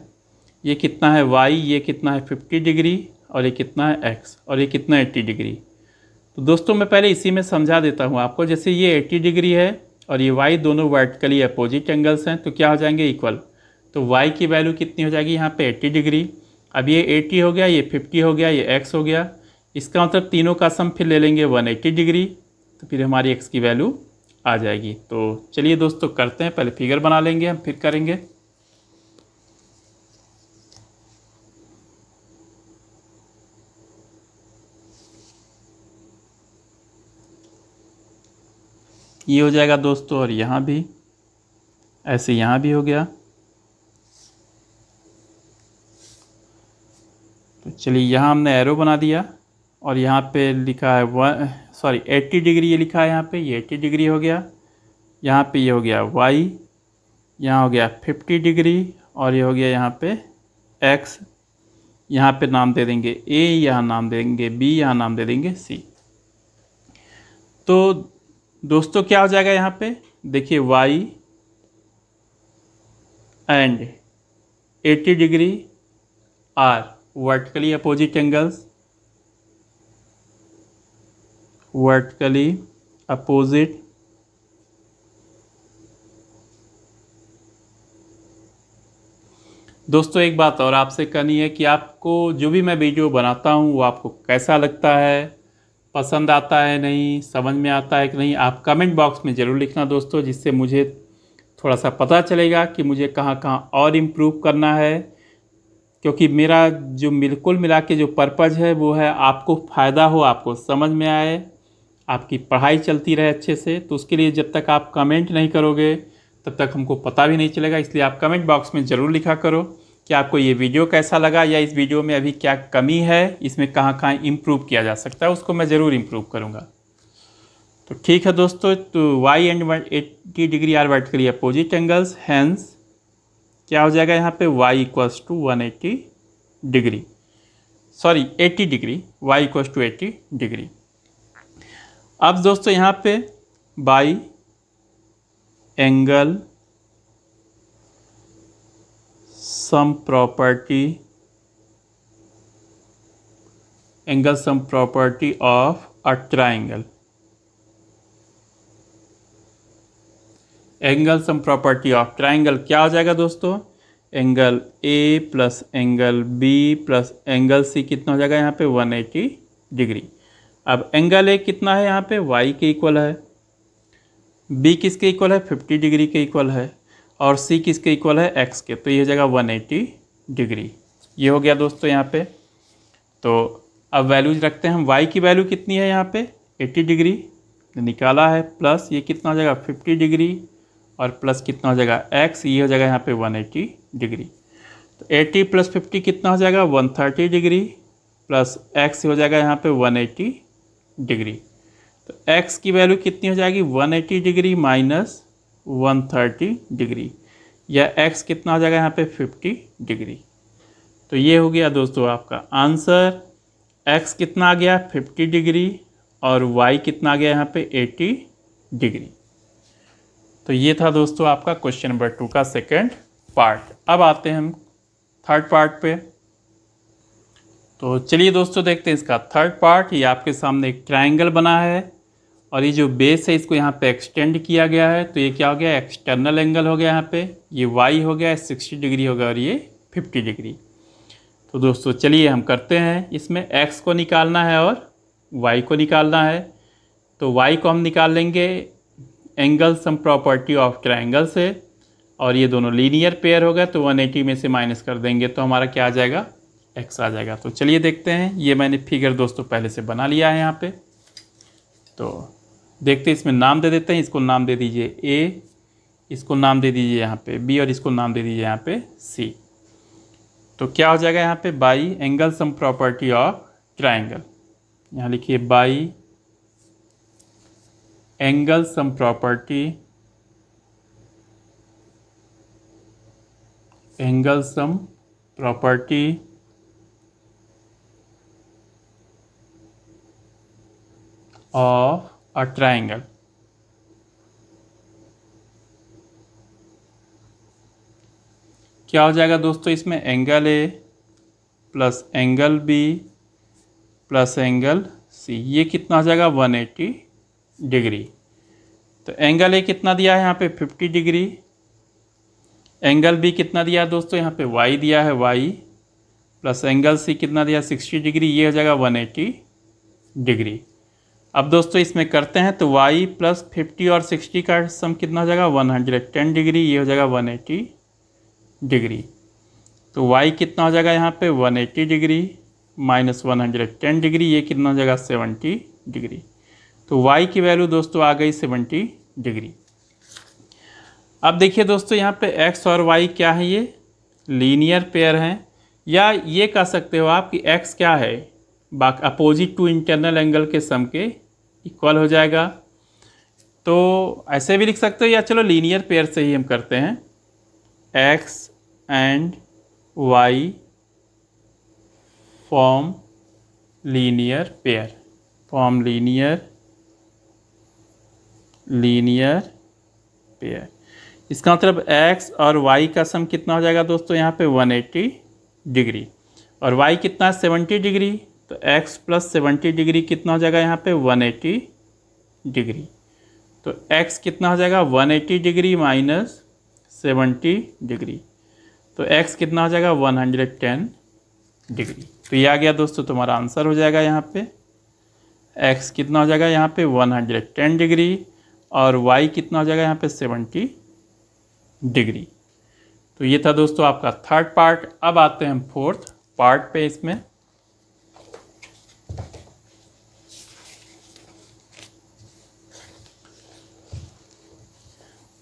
ये कितना है वाई ये कितना है फिफ्टी डिग्री और ये कितना है एक्स और ये कितना है एट्टी डिग्री तो दोस्तों, मैं पहले इसी में समझा देता हूँ आपको। जैसे ये 80 डिग्री है और ये वाई दोनों वर्टिकली अपोजिट एंगल्स हैं तो क्या हो जाएँगे इक्वल तो वाई की वैल्यू कितनी हो जाएगी यहाँ पे 80 डिग्री अब ये 80 हो गया, ये 50 हो गया, ये एक्स हो गया। इसका मतलब तीनों का सम फिर ले लेंगे 180 डिग्री तो फिर हमारी एक्स की वैल्यू आ जाएगी। तो चलिए दोस्तों, करते हैं, पहले फिगर बना लेंगे, हम फिर करेंगे। ये हो जाएगा दोस्तों, और यहाँ भी, ऐसे यहाँ भी हो गया। तो चलिए, यहाँ हमने एरो बना दिया और यहाँ पे लिखा है वन सॉरी एट्टी डिग्री ये लिखा है यहाँ पे, ये एट्टी डिग्री हो गया। यहाँ पे ये हो गया वाई यहाँ हो गया फिफ्टी डिग्री और ये हो गया यहाँ पे एक्स यहाँ पे नाम दे देंगे ए यहाँ नाम दे देंगे बी यहाँ नाम दे देंगे सी तो दोस्तों, क्या हो जाएगा यहाँ पे? देखिए Y and 80 degree are vertically opposite angles vertically opposite दोस्तों, एक बात और आपसे करनी है कि आपको जो भी मैं वीडियो बनाता हूँ, वो आपको कैसा लगता है, पसंद आता है नहीं, समझ में आता है कि नहीं, आप कमेंट बॉक्स में ज़रूर लिखना दोस्तों, जिससे मुझे थोड़ा सा पता चलेगा कि मुझे कहाँ कहाँ और इम्प्रूव करना है। क्योंकि मेरा जो बिल्कुल मिला के जो पर्पज़ है, वो है आपको फ़ायदा हो, आपको समझ में आए, आपकी पढ़ाई चलती रहे अच्छे से तो उसके लिए जब तक आप कमेंट नहीं करोगे, तब तक हमको पता भी नहीं चलेगा। इसलिए आप कमेंट बॉक्स में ज़रूर लिखा करो कि आपको ये वीडियो कैसा लगा या इस वीडियो में अभी क्या कमी है, इसमें कहाँ कहाँ इम्प्रूव किया जा सकता है, उसको मैं ज़रूर इम्प्रूव करूँगा। तो ठीक है दोस्तों तो Y and eighty degree are vertically opposite angles hence क्या हो जाएगा यहाँ पे Y equals to one eighty degree sorry eighty degree Y equals to eighty degree अब दोस्तों यहाँ पे by angle sum property angle sum property of a triangle angle sum property of triangle क्या हो जाएगा दोस्तों? Angle A plus angle B plus angle C कितना हो जाएगा यहाँ पे? 180 डिग्री। अब एंगल ए कितना है यहाँ पे? वाई के इक्वल है। बी किसके इक्वल है? 50 डिग्री के इक्वल है। और सी किसके इक्वल है? एक्स के। तो ये हो जाएगा 180 डिग्री। ये हो गया दोस्तों यहाँ पे। तो अब वैल्यूज़ रखते हैं हम। वाई की वैल्यू कितनी है यहाँ पे? 80 डिग्री। निकाला है। प्लस ये कितना हो जाएगा? 50 डिग्री। और प्लस कितना हो जाएगा? एक्स ये हो जाएगा यहाँ पे 180 डिग्री। तो 80 प्लस 50 कितना हो जाएगा? 130 डिग्री प्लस एक्स हो जाएगा यहाँ पे 180 डिग्री। तो एक्स की वैल्यू कितनी हो जाएगी? 180 डिग्री माइनस 130 डिग्री। या एक्स कितना हो जाएगा यहाँ पे? 50 डिग्री। तो ये हो गया दोस्तों आपका आंसर। एक्स कितना आ गया? 50 डिग्री। और वाई कितना आ गया यहाँ पे? 80 डिग्री। तो ये था दोस्तों आपका क्वेश्चन नंबर टू का सेकंड पार्ट अब आते हैं हम थर्ड पार्ट पे। तो चलिए दोस्तों देखते हैं इसका थर्ड पार्ट ये आपके सामने एक ट्राइंगल बना है और ये जो बेस है, इसको यहाँ पे एक्सटेंड किया गया है। तो ये क्या हो गया? एक्सटर्नल एंगल हो गया यहाँ पे। ये वाई हो गया सिक्सटी डिग्री हो गया और ये फिफ्टी डिग्री तो दोस्तों चलिए हम करते हैं। इसमें एक्स को निकालना है और वाई को निकालना है। तो वाई को हम निकाल लेंगे। Angle sum property of triangle से और ये दोनों लीनियर पेयर हो होगा तो 180 में से माइनस कर देंगे तो हमारा क्या आ जाएगा? एक्स आ जाएगा। तो चलिए देखते हैं। ये मैंने फिगर दोस्तों पहले से बना लिया है यहाँ पे। तो देखते इसमें नाम दे देते हैं। इसको नाम दे दीजिए ए इसको नाम दे दीजिए यहाँ पे बी और इसको नाम दे दीजिए यहाँ पे सी तो क्या हो जाएगा यहाँ पे? By angle sum property of triangle यहाँ लिखिए by angle sum property angle sum property, of a triangle. क्या हो जाएगा दोस्तों इसमें angle A plus angle B plus angle C ये कितना हो जाएगा 180 डिग्री तो एंगल ए कितना दिया है यहाँ पे? 50 डिग्री एंगल बी कितना दिया है दोस्तों? यहाँ पे वाई दिया है वाई प्लस एंगल सी कितना दिया? सिक्सटी डिग्री ये हो जाएगा वन एटी डिग्री अब दोस्तों इसमें करते हैं तो वाई प्लस फिफ्टी और सिक्सटी का सम कितना हो जाएगा? वन हंड्रेड टेन डिग्री ये हो जाएगा वन डिग्री तो वाई कितना हो जाएगा यहाँ पे? One eighty degree minus one degree ये कितना हो जाएगा? सेवेंटी डिग्री तो वाई की वैल्यू दोस्तों आ गई सेवेंटी डिग्री अब देखिए दोस्तों यहाँ पे एक्स और वाई क्या है ये? लीनियर पेयर हैं। या ये कह सकते हो आप कि एक्स क्या है? बाक अपोजिट टू इंटरनल एंगल के सम के इक्वल हो जाएगा। तो ऐसे भी लिख सकते हो या चलो लीनियर पेयर से ही हम करते हैं। X and Y form linear pair form linear linear pair. इसका मतलब x और y का सम कितना हो जाएगा दोस्तों? यहाँ पे 180 डिग्री। और y कितना? है 70 डिग्री। तो x प्लस सेवेंटी डिग्री कितना हो जाएगा यहाँ पे? 180 डिग्री। तो x कितना हो जाएगा? 180 डिग्री माइनस सेवेंटी डिग्री। तो x कितना हो जाएगा? 110 डिग्री। तो ये आ गया दोस्तों, तुम्हारा आंसर हो जाएगा यहाँ पे। x कितना हो जाएगा? यहाँ पे 110 डिग्री। और y कितना हो जाएगा यहाँ पे 70 डिग्री। तो ये था दोस्तों आपका थर्ड पार्ट अब आते हैं फोर्थ पार्ट पे इसमें।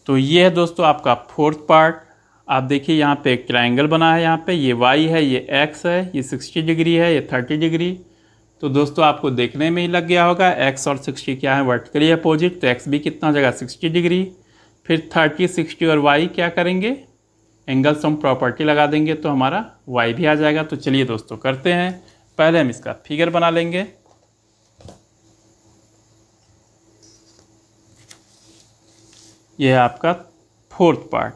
तो ये है दोस्तों आपका फोर्थ पार्ट आप देखिए यहाँ पे एक ट्रायंगल बना है यहाँ पे। ये वाई है, ये एक्स है, ये सिक्सटी डिग्री है, ये थर्टी डिग्री। तो दोस्तों, आपको देखने में ही लग गया होगा एक्स और सिक्सटी क्या है वर्टिकली अपोजिट तो एक्स भी कितना हो जाएगा सिक्सटी डिग्री। फिर थर्टी, सिक्सटी और वाई क्या करेंगे? एंगल सम प्रॉपर्टी लगा देंगे तो हमारा वाई भी आ जाएगा। तो चलिए दोस्तों, करते हैं। पहले हम इसका फिगर बना लेंगे। यह आपका फोर्थ पार्ट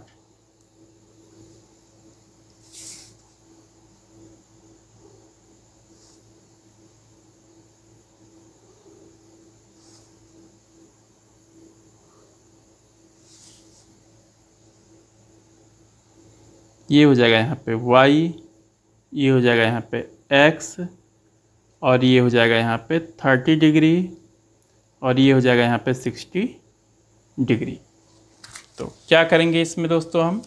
ये हो जाएगा यहाँ पे y, ये हो जाएगा यहाँ पे x, और ये हो जाएगा यहाँ पे थर्टी डिग्री और ये हो जाएगा यहाँ पे सिक्सटी डिग्री तो क्या करेंगे इसमें दोस्तों हम?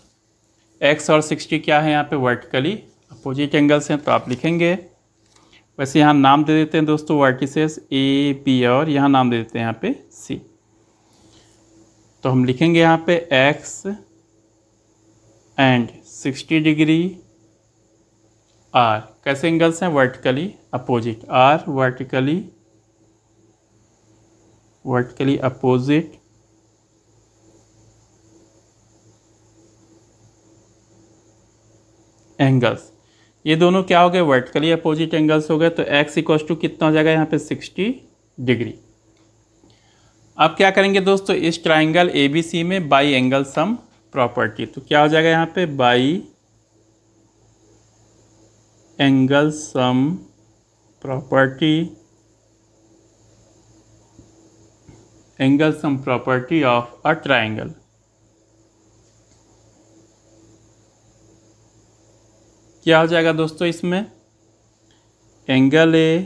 x और सिक्सटी क्या है यहाँ पे वर्टिकली अपोजिट एंगल्स हैं तो आप लिखेंगे। वैसे यहाँ नाम दे देते हैं दोस्तों वर्टिसेस ए बी और यहाँ नाम दे देते हैं यहाँ पे सी तो हम लिखेंगे यहाँ पे x एंड 60 डिग्री आर कैसे एंगल्स हैं? Vertically opposite are vertically vertically opposite angles ये दोनों क्या हो गए? वर्टिकली अपोजिट एंगल्स हो गए। तो एक्स इक्वस टू कितना हो जाएगा? यहाँ पे 60 डिग्री अब क्या करेंगे दोस्तों? इस ट्राइंगल ए बी सी में बाई एंगल सम प्रॉपर्टी तो क्या हो जाएगा यहाँ पे? By angle sum property angle sum property of a triangle क्या हो जाएगा दोस्तों इसमें? Angle A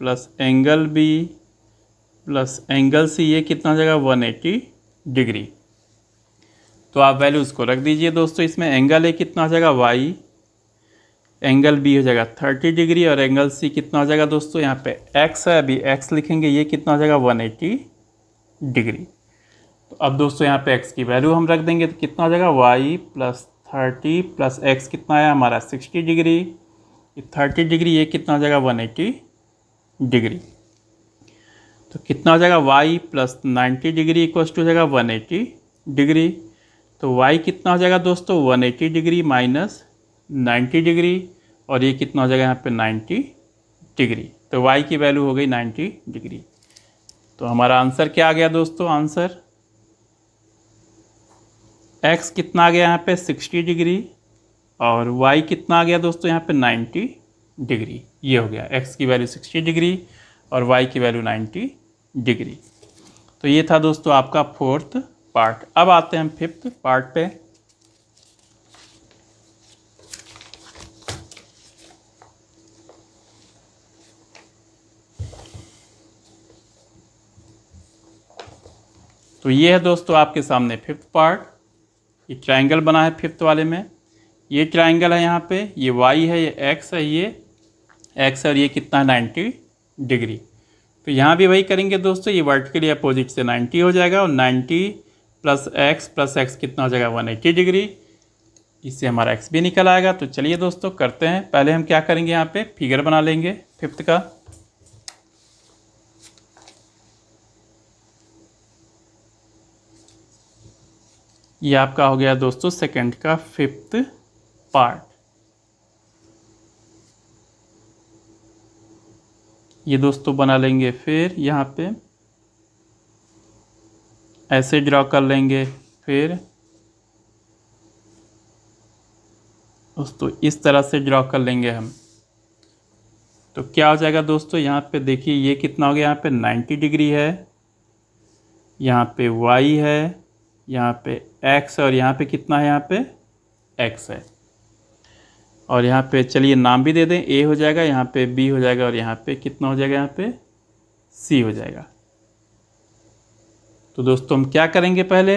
plus angle B plus angle C ये कितना हो जाएगा? 180 डिग्री तो आप वैल्यूज़ को रख दीजिए दोस्तों, इसमें एंगल ए कितना हो जाएगा? वाई एंगल बी हो जाएगा थर्टी डिग्री और एंगल सी कितना हो जाएगा दोस्तों? यहाँ पे एक्स है, अभी एक्स लिखेंगे, ये कितना हो जाएगा? वन एट्टी डिग्री तो अब दोस्तों, यहाँ पे एक्स की वैल्यू हम रख देंगे तो कितना हो जाएगा? Y plus thirty plus X कितना आया? हमारा सिक्सटी डिग्री थर्टी डिग्री ये कितना हो जाएगा? वन एट्टी डिग्री तो कितना हो जाएगा? Y plus ninety degree equals to हो जाएगा वन एट्टी डिग्री तो y कितना हो जाएगा दोस्तों? 180 डिग्री माइनस नाइन्टी डिग्री और ये कितना हो जाएगा यहाँ पे 90 डिग्री तो y की वैल्यू हो गई 90 डिग्री तो हमारा आंसर क्या आ गया दोस्तों? आंसर x कितना आ गया यहाँ पे 60 डिग्री और y कितना आ गया दोस्तों यहाँ पे 90 डिग्री ये हो गया। x की वैल्यू 60 डिग्री और वाई की वैल्यू 90 डिग्री तो ये था दोस्तों आपका फोर्थ पार्ट। अब आते हैं हम फिफ्थ पार्ट पे। तो ये है दोस्तों आपके सामने फिफ्थ पार्ट। ये ट्रायंगल बना है फिफ्थ वाले में। ये ट्रायंगल है यहाँ पे। ये वाई है, ये एक्स है, ये एक्स और ये कितना है? Ninety degree. तो यहाँ भी वही करेंगे दोस्तों। ये वर्टिकली अपोजिट से नाइन्टी हो जाएगा और ninety plus X plus X कितना हो जाएगा वन एट्टी डिग्री। इससे हमारा एक्स भी निकल आएगा। तो चलिए दोस्तों, करते हैं। पहले हम क्या करेंगे यहाँ पे? फिगर बना लेंगे, फिफ्थ का। ये आपका हो गया दोस्तों सेकंड का, फिफ्थ पार्ट। ये दोस्तों बना लेंगे फिर यहाँ पे। ऐसे ड्रॉ कर लेंगे फिर दोस्तों इस तरह से ड्रा कर लेंगे हम तो क्या हो जाएगा दोस्तों यहाँ पे देखिए ये कितना हो गया यहाँ पे 90 डिग्री है यहाँ पे y है यहाँ पे x और यहाँ पे कितना है यहाँ पे x है और यहाँ पे चलिए नाम भी दे दें a हो जाएगा यहाँ पे b हो जाएगा और यहाँ पे कितना हो जाएगा यहाँ पे c हो जाएगा तो दोस्तों हम क्या करेंगे पहले?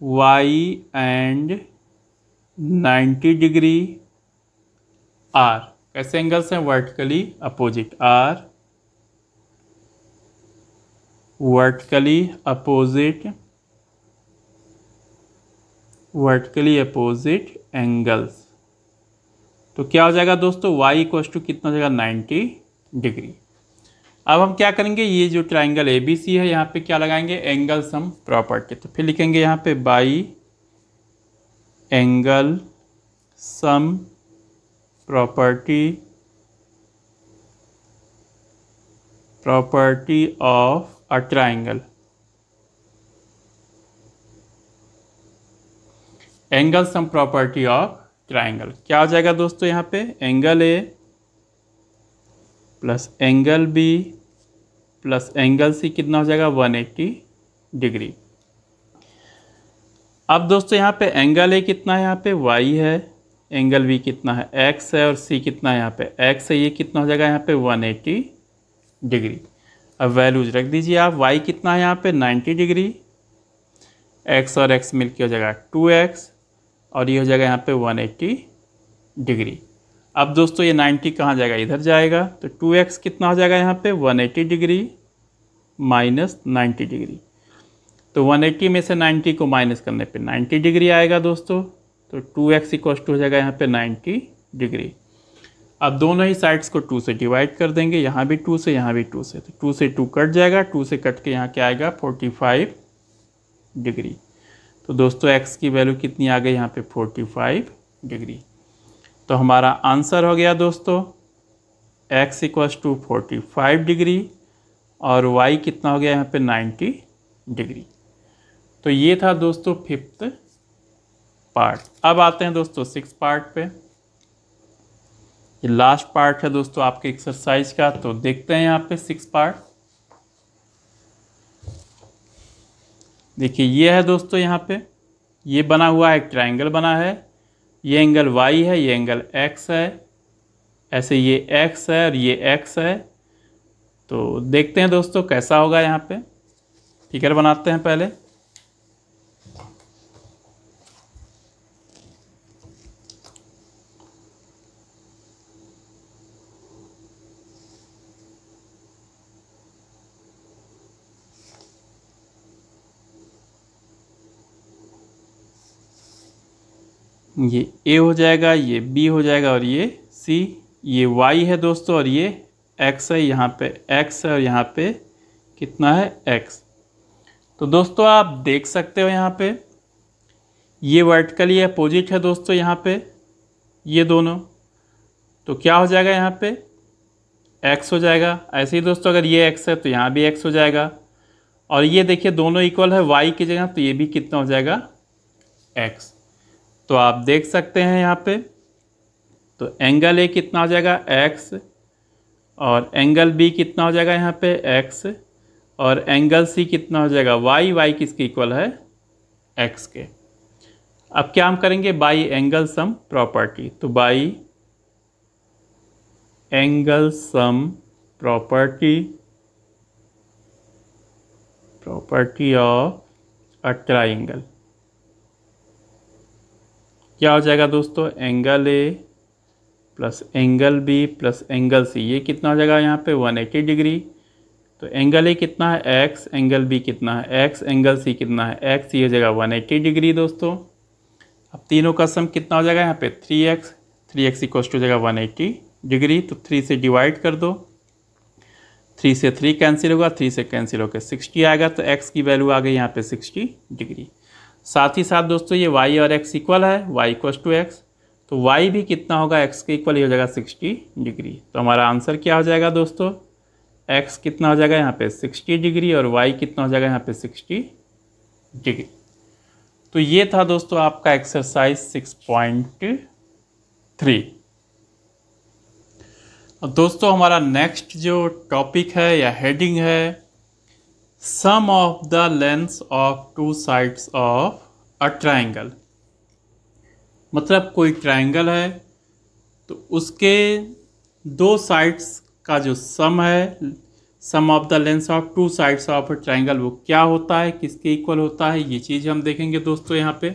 Y and 90 degree r. कैसे एंगल्स हैं? Vertically opposite r. Vertically opposite vertically opposite angles तो क्या हो जाएगा दोस्तों? Y इक्वस टू कितना हो जाएगा? 90 डिग्री अब हम क्या करेंगे? ये जो ट्राइंगल ए बी सी है, यहाँ पे क्या लगाएँगे? एंगल सम प्रॉपर्टी तो फिर लिखेंगे यहाँ पे by angle sum property property of a triangle angle sum property of triangle क्या हो जाएगा दोस्तों यहाँ पे? Angle A plus angle B plus angle C कितना हो जाएगा? 180 डिग्री। अब दोस्तों यहाँ पे एंगल ए कितना है? यहाँ पे वाई है। एंगल बी कितना है? एक्स है और सी कितना है यहाँ पे? एक्स है, ये कितना हो जाएगा? यहाँ पे 180 डिग्री। अब वैल्यूज़ रख दीजिए आप। वाई कितना है यहाँ पे? 90 डिग्री। एक्स और एक्स मिल के हो जाएगा 2x और ये हो जाएगा यहाँ पे 180 डिग्री। अब दोस्तों ये 90 कहाँ जाएगा? इधर जाएगा। तो 2x कितना हो जाएगा यहाँ पे? 180 डिग्री माइनस नाइन्टी डिग्री। तो 180 में से 90 को माइनस करने पे 90 डिग्री आएगा दोस्तों। तो 2x एक्स टू हो जाएगा यहाँ पे 90 डिग्री। अब दोनों ही साइड्स को 2 से डिवाइड कर देंगे। यहाँ भी 2 से, यहाँ भी 2 से। तो 2 से 2 कट जाएगा। 2 से कट के यहाँ क्या आएगा? 45 डिग्री। तो दोस्तों x की वैल्यू कितनी आ गई? यहाँ पे 45 डिग्री। तो हमारा आंसर हो गया दोस्तों, x equals to forty five degree और y कितना हो गया यहाँ पे 90 डिग्री तो ये था दोस्तों फिफ्थ पार्ट अब आते हैं दोस्तों सिक्स पार्ट पे। ये लास्ट पार्ट है दोस्तों आपके एक्सरसाइज का तो देखते हैं यहाँ पे सिक्स पार्ट देखिए ये है दोस्तों यहाँ पे, ये बना हुआ एक ट्रायंगल बना है। ये एंगल वाई है, ये एंगल एक्स है। ऐसे ये एक्स है और ये एक्स है। तो देखते हैं दोस्तों कैसा होगा यहाँ पे। फिगर बनाते हैं पहले। ये ए हो जाएगा, ये बी हो जाएगा और ये सी ये वाई है दोस्तों और ये एक्स है, यहाँ पे एक्स है और यहाँ पे कितना है एक्स तो दोस्तों आप देख सकते हो यहाँ पे, ये वर्टिकली अपोजिट है दोस्तों यहाँ पे, ये दोनों. तो क्या हो जाएगा यहाँ पे? एक्स हो जाएगा. ऐसे ही दोस्तों अगर ये एक्स है तो यहाँ भी एक्स हो जाएगा. और ये देखिए दोनों इक्वल है वाई की जगह तो ये भी कितना हो जाएगा? एक्स तो आप देख सकते हैं यहाँ पे। तो एंगल ए कितना हो जाएगा? एक्स और एंगल बी कितना हो जाएगा यहाँ पे? एक्स और एंगल सी कितना हो जाएगा? वाई वाई किसके इक्वल है? एक्स के। अब क्या हम करेंगे? बाई एंगल सम प्रॉपर्टी तो by angle sum property property of a triangle क्या हो जाएगा दोस्तों? Angle A plus angle B plus angle C ये कितना हो जाएगा यहाँ पे? 180 डिग्री तो एंगल ए कितना है? एक्स एंगल बी कितना है? एक्स एंगल सी कितना है? एक्स ये हो जाएगा 180 डिग्री दोस्तों. अब तीनों का सम कितना हो जाएगा यहाँ पे? 3x 3x x equals to जाएगा 180 डिग्री तो 3 से डिवाइड कर दो. 3 से 3 कैंसिल होगा. 3 से कैंसिल होकर 60 आएगा. तो x की वैल्यू आ गई यहाँ पे 60 डिग्री साथ ही साथ दोस्तों, ये y और x इक्वल है, y इक्वस टू एक्स तो y भी कितना होगा? x के इक्वल ही हो जाएगा 60 डिग्री तो हमारा आंसर क्या हो जाएगा दोस्तों? x कितना हो जाएगा यहाँ पे 60 डिग्री और y कितना हो जाएगा यहाँ पे 60 डिग्री तो ये था दोस्तों आपका एक्सरसाइज 6.3 दोस्तों, हमारा नेक्स्ट जो टॉपिक है या हेडिंग है sum of the lengths of two sides of a triangle मतलब कोई ट्राइंगल है तो उसके दो साइड्स का जो सम है sum of the lengths of two sides of a triangle वो क्या होता है, किसके इक्वल होता है, ये चीज़ हम देखेंगे दोस्तों यहाँ पे।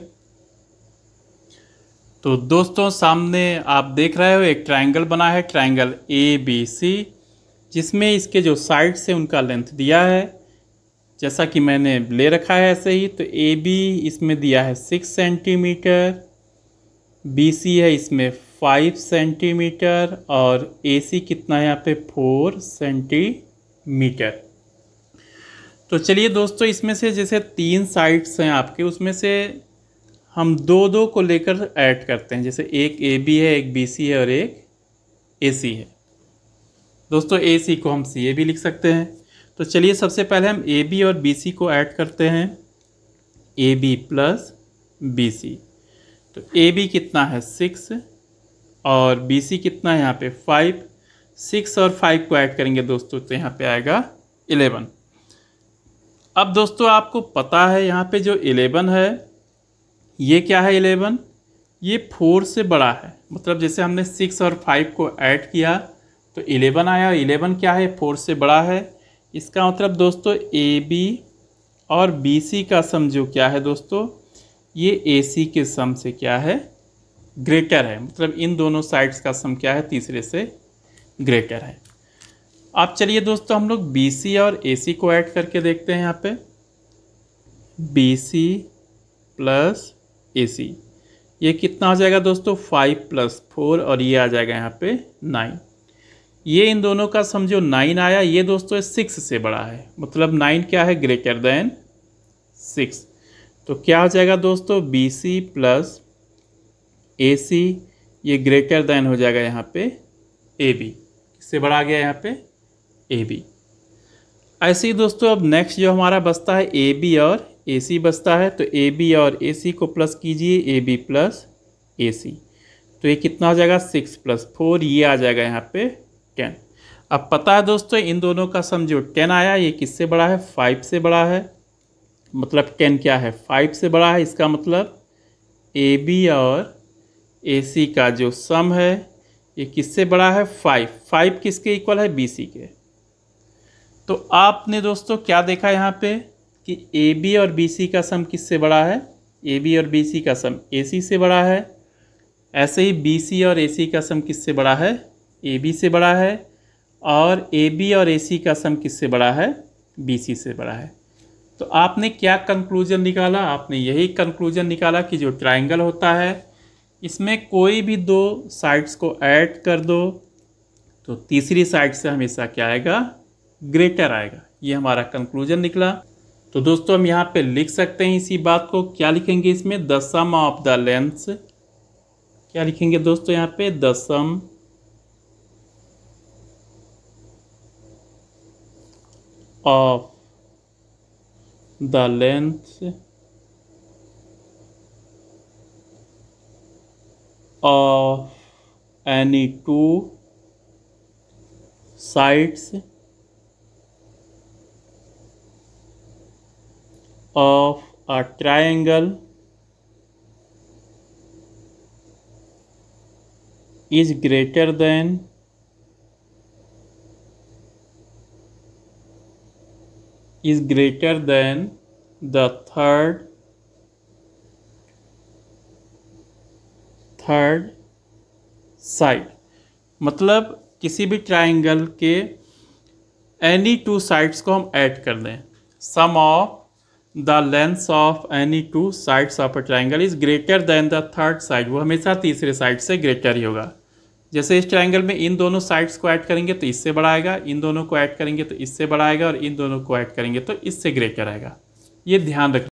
तो दोस्तों सामने आप देख रहे हो, एक ट्राइंगल बना है ट्राइंगल ए बी सी जिसमें इसके जो साइड्स है, उनका लेंथ दिया है। जैसा कि मैंने ले रखा है ऐसे ही तो ए बी इसमें दिया है सिक्स सेंटीमीटर, बी सी है इसमें फाइव सेंटीमीटर और ए सी कितना है यहाँ पे? Four centimetre. तो चलिए दोस्तों, इसमें से जैसे तीन साइड्स हैं आपके, उसमें से हम दो दो को लेकर ऐड करते हैं। जैसे एक ए बी है, एक बी सी है और एक ए सी है। दोस्तों, ए सी को हम सी ए भी लिख सकते हैं। तो चलिए सबसे पहले हम ए बी और बी सी को ऐड करते हैं। A B plus B C तो ए बी कितना है? सिक्स और बी सी कितना है यहाँ पे? फाइव सिक्स और फाइव को ऐड करेंगे दोस्तों तो यहाँ पे आएगा इलेवन अब दोस्तों, आपको पता है यहाँ पे जो इलेवन है, ये क्या है इलेवन ये फोर से बड़ा है। मतलब जैसे हमने सिक्स और फाइव को ऐड किया तो इलेवन आया इलेवन क्या है? फोर से बड़ा है। इसका मतलब दोस्तों ए बी और बी सी का सम जो क्या है दोस्तों? ये ए सी के सम से क्या है? ग्रेटर है। मतलब इन दोनों साइड्स का सम क्या है? तीसरे से ग्रेटर है। आप चलिए दोस्तों, हम लोग बी सी और ए सी को ऐड करके देखते हैं यहाँ पे। बी सी प्लस ए सी ये कितना आ जाएगा दोस्तों? फाइव प्लस फोर और ये आ जाएगा यहाँ पे नाइन ये इन दोनों का समझो नाइन आया, ये दोस्तों सिक्स से बड़ा है। मतलब नाइन क्या है? ग्रेटर देन सिक्स तो क्या हो जाएगा दोस्तों? बी सी प्लस ए सी ये ग्रेटर देन हो जाएगा यहाँ पे ए बी किससे बड़ा गया यहाँ पे? ए बी ऐसे ही दोस्तों अब नेक्स्ट जो हमारा बसता है ए बी और ए सी बसता है तो ए बी और ए सी को प्लस कीजिए ए बी प्लस ए सी तो ये कितना हो जाएगा? सिक्स प्लस फोर ये आ जाएगा यहाँ पे टेन अब पता है दोस्तों, इन दोनों का सम जो टेन आया, ये किससे बड़ा है? फाइव से बड़ा है। मतलब टेन क्या है? फाइव से बड़ा है, इसका मतलब ए बी और ए सी का जो सम है, ये किससे बड़ा है? फाइव फाइव किसके इक्वल है? बी सी के। तो आपने दोस्तों क्या देखा यहाँ पे कि ए बी और बी सी का सम किससे बड़ा है? ए बी और बी सी का सम ए सी से बड़ा है। ऐसे ही बी सी और ए सी का सम किससे बड़ा है? ए बी से बड़ा है और ए बी और ए सी का सम किससे बड़ा है? बी सी से बड़ा है। तो आपने क्या कंक्लूजन निकाला? आपने यही कंक्लूजन निकाला कि जो ट्राइंगल होता है, इसमें कोई भी दो साइड्स को ऐड कर दो तो तीसरी साइड से हमेशा क्या आएगा? ग्रेटर आएगा। ये हमारा कंक्लूजन निकला। तो दोस्तों, हम यहाँ पे लिख सकते हैं इसी बात को। क्या लिखेंगे इसमें? The sum of the lengths क्या लिखेंगे दोस्तों यहाँ पे? The sum of the length of any two sides of a triangle is greater than is greater than the third third side मतलब किसी भी ट्राइंगल के एनी टू साइड्स को हम ऐड कर दें। Sum of the length of any two sides of a triangle is greater than the third side वो हमेशा तीसरे साइड से ग्रेटर ही होगा। जैसे इस ट्राइंगल में इन दोनों साइड्स को ऐड करेंगे तो इससे बड़ा आएगा इन दोनों को ऐड करेंगे तो इससे बड़ा आएगा और इन दोनों को ऐड करेंगे तो इससे ग्रेटर आएगा। ये ध्यान रख